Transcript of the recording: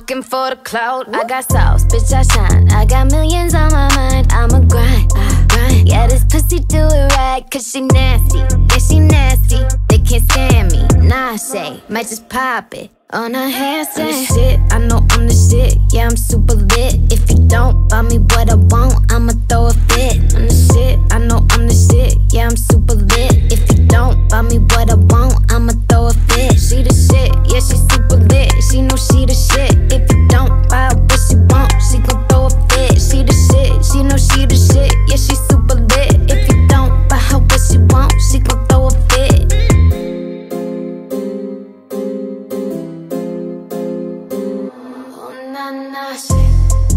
out. I got sauce, bitch, I shine. I got millions on my mind. I'ma grind, grind. Yeah, this pussy do it right, cause she nasty. Yeah, she nasty. They can't stand me. Nah, say, might just pop it. On a handstand shit, I know I'm the shit. Yeah, I'm super lit. If you don't buy me what I want, I'ma throw a fit. shit. If you don't, buy what she wants, She gon' throw a fit. She the shit. She know she the shit. Yeah, she super lit. If you don't, buy wish you won't? She gon' throw a fit. Oh, nah, nah, shit.